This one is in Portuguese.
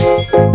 Música